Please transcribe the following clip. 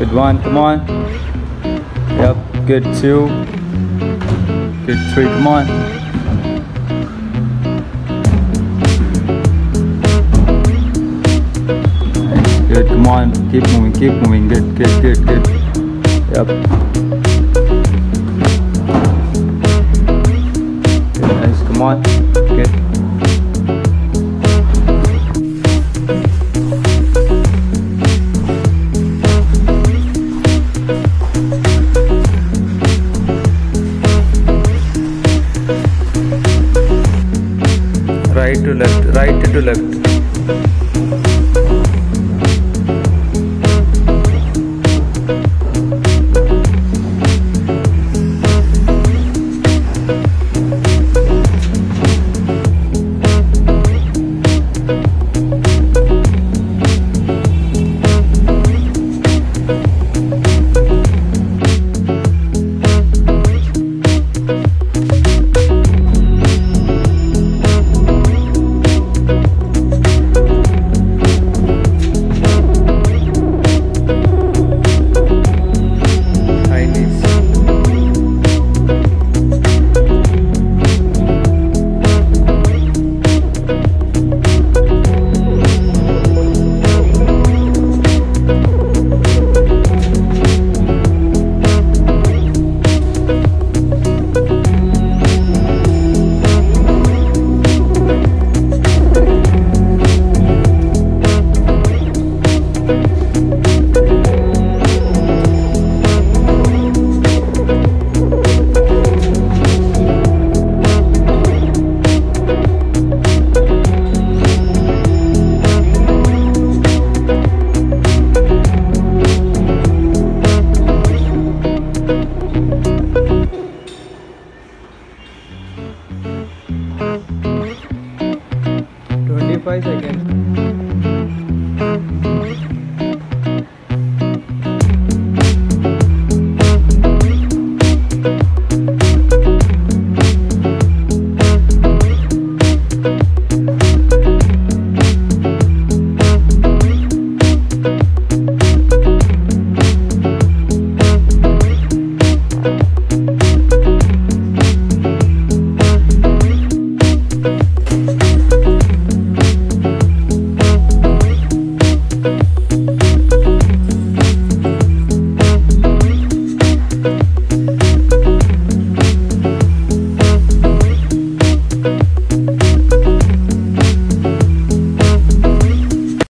Good one, come on. Yep, good two. Good three, come on. Good, come on. Keep moving, keep moving. Good, good, good, good. Yep. Good, nice, come on. Right to left right to left twenty five second